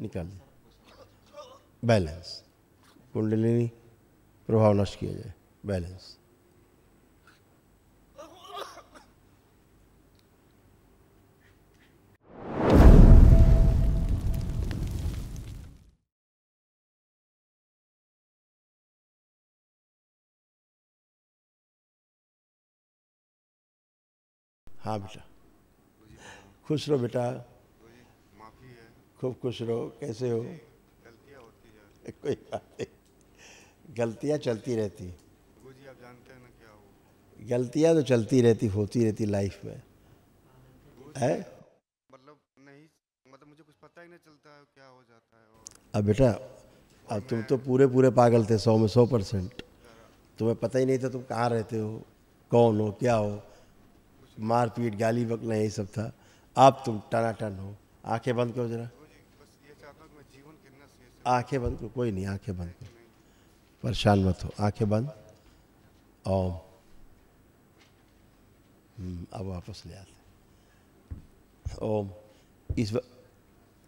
निकाल बैलेंस कुंडलिनी प्रभाव नष्ट किया जाए। बैलेंस हाँ बेटा। खुश रहो बेटा। माफ़ी है। खूब खुश रहो। कैसे हो? गलतियाँ होती है कोई बात नहीं। गलतियाँ चलती रहती। जी आप जानते हैं ना क्या हो गलतियाँ तो चलती रहती, होती रहती लाइफ में। है? मतलब नहीं मतलब मुझे कुछ पता ही नहीं चलता है क्या हो जाता है अब बेटा, अब तुम तो पूरे पूरे पागल थे, सौ में सौ परसेंट। तुम्हें पता ही नहीं था तुम कहाँ रहते हो, कौन हो, क्या हो। मारपीट गाली बकना यही सब था। अब तुम टनाटन हो। आँखें बंद करो जरा गुरु जी बस ये चाहता हूँ कि मैं जीवन के नशे से आँखें बंद करो। कोई नहीं आँखें बंद करो। परेशान मत हो। आँखें बंद। ओम हम्म, अब वापस ले आते ओम इस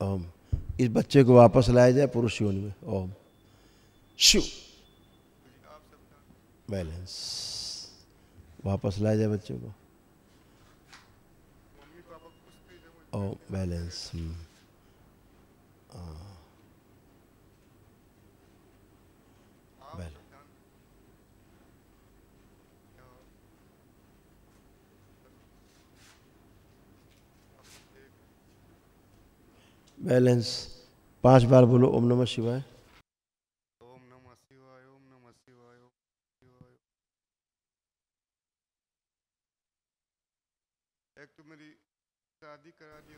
ओम इस बच्चे को वापस लाया जाए पुरुष योनि में। ओम शिव। बैलेंस। वापस लाया जाए बच्चे को। Om balance hmm balance balance पाँच बार बोलो ओम नमः शिवाय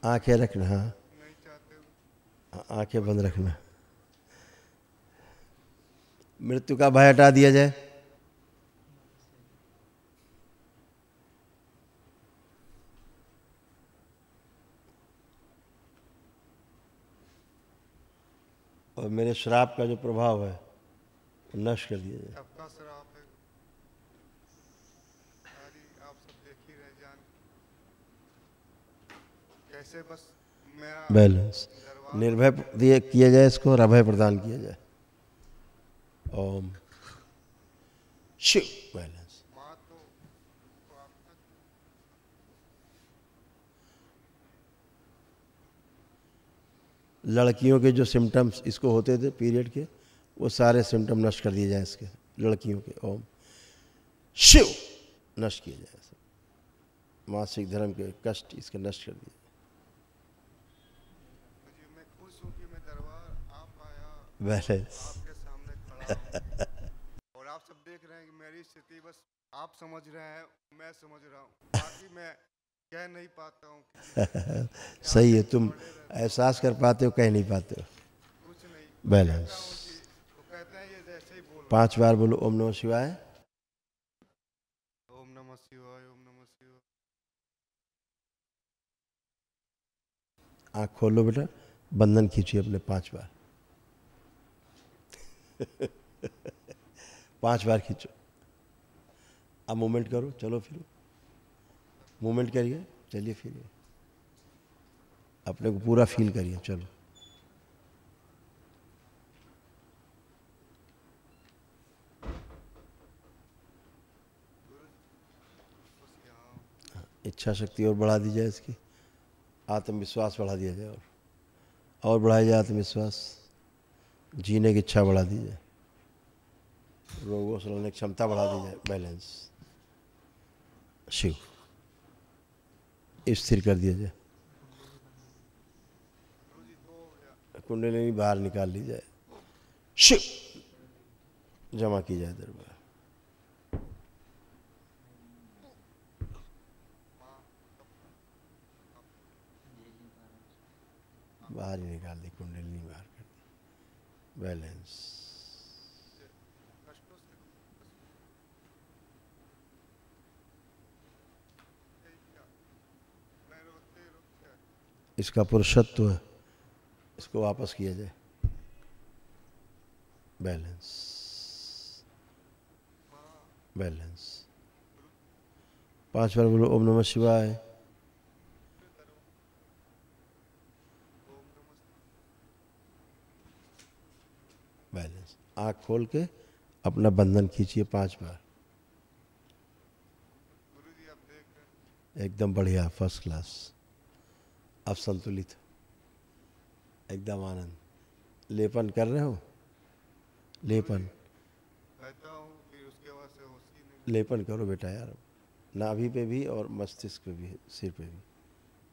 आँखें रखना हाँ। आँखें बंद रखना। मृत्यु का भय हटा दिया जाए। और मेरे श्राप का जो प्रभाव है नष्ट कर दिया जाए। सबका श्राप है। आप सब देख ही रहे जान कैसे बस मेरा बैलेंस निर्भय दिए किया जाए इसको और अभय प्रदान किया जाए। ओम। शिव। बैलेंस माँ तो, तो आपका लड़कियों के जो सिम्टम्स इसको होते थे पीरियड के वो सारे सिम्टम नष्ट कर दिए जाए इसके लड़कियों के ओम शिव नष्ट किए जाए मासिक धर्म के कष्ट इसके नष्ट कर दिए और आप सब देख रहे हैं कि मेरी स्थिति बस आप समझ रहे हैं मैं समझ रहा हूँ बाकी मैं कह नहीं पाता हूँ सही है तुम एहसास कर पाते हो कह नहीं पाते हो? बैलेंस पाँच बार बोलो ओम नमः शिवाय। ओम नमः शिवाय ओम नमः शिवाय। आँख खोल लो बेटा बंधन खींचिए अपने पाँच बार। पाँच बार खींचो। अब मूवमेंट करो चलो फिर। मूवमेंट करिए चलिए फिर अपने को पूरा फील करिए, चलो। इच्छा शक्ति और बढ़ा दी जाए इसकी। आत्मविश्वास बढ़ा दिया जाए और। और बढ़ाया जाए आत्मविश्वास। जीने की इच्छा बढ़ा दी जाए। रोगों से लड़ने की क्षमता बढ़ा दी जाए बैलेंस शिव, स्थिर कर दिया जाए। कुंडलिनी बाहर निकाल ली जाए। शिव। जमा की जाए दरबार। बाहर ही निकाल दी कुंडलिनी बाहर कर दी। बैलेंस। इसका पुरुषत्व है। इसको वापस किया जाए। बैलेंस बैलेंस पाँच बार बोलो, ओम नमः शिवाय। बैलेंस आँख खोल के अपना बंधन खींचिए पाँच बार। हैं एकदम बढ़िया फ़र्स्ट क्लास अब संतुलित एकदम आनंद। लेपन कर रहे हो? लेपन। लेपन करो बेटा यार। नाभि पे भी और मस्तिष्क पे भी सिर पे भी।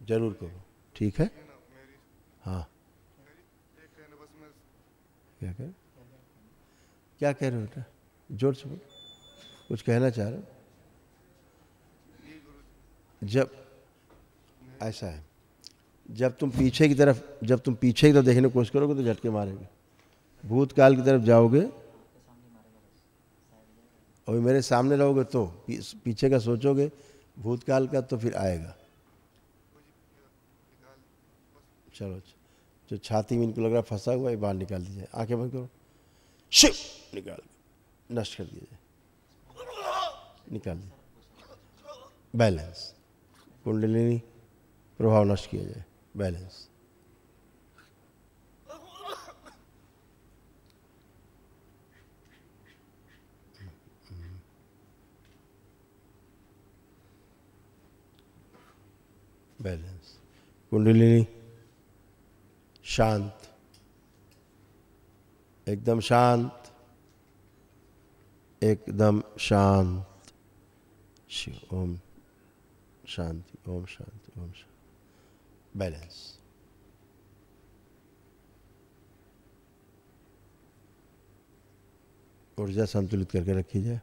ज़रूर करो। ठीक है? है। क्या कह क्या कह रहे हो बेटा? ज़ोर से बोलो। कुछ कहना चाह रहे हो? जब ऐसा है। जब तुम पीछे की तरफ़, जब तुम पीछे की तरफ़ देखने की कोशिश करोगे तो झटके मारेंगे। भूतकाल की तरफ़ जाओगे और मेरे सामने रहोगे तो पीछे का सोचोगे, भूतकाल का तो फिर आएगा। चलो, जो छाती में इनको लग रहा फंसा हुआ है बाहर निकाल दीजिए। आँखें बंद करो। शिव निकाल नष्ट कर दीजिए। निकाल दीजिए। बैलेंस। कुंडलिनी, प्रभाव नष्ट किया जाए। बैलेंस बैलेंस कुंडलिनी शांत एकदम शांत एकदम शांत ओम शांति ओम शांति ओम शांति बैलेंस ऊर्जा संतुलित करके रखी जाए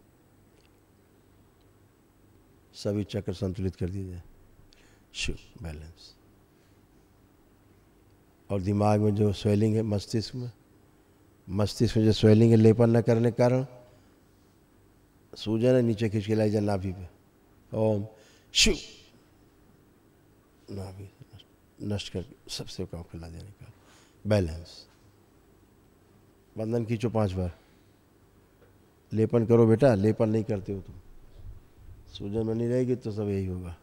सभी चक्र संतुलित कर दिए जाए शिव बैलेंस और दिमाग में जो स्वेलिंग है, मस्तिष्क में मस्तिष्क में जो स्वेलिंग है, लेपन न करने के कारण, सूजन है, नीचे खींच के लाई जाए नाभि पे। ओम शिव नाभि। नष्ट- करके सबसे काम खिला देने का। बैलेंस बंधन खींचो पाँच बार। लेपन करो बेटा, लेपन नहीं करते हो तुम। सूजन बनी रहेगी तो सब यही होगा।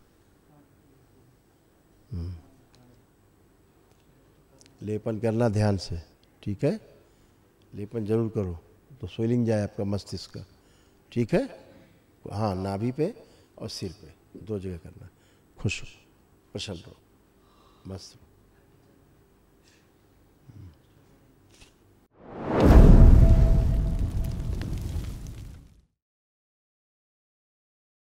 हम्म। लेपन करना ध्यान से, ठीक है? लेपन ज़रूर करो तो स्वेलिंग जाए आपका मस्तिष्क का। ठीक है? हाँ नाभि पे और सिर पे, दो जगह करना। खुश हो, प्रसन्न रहो। must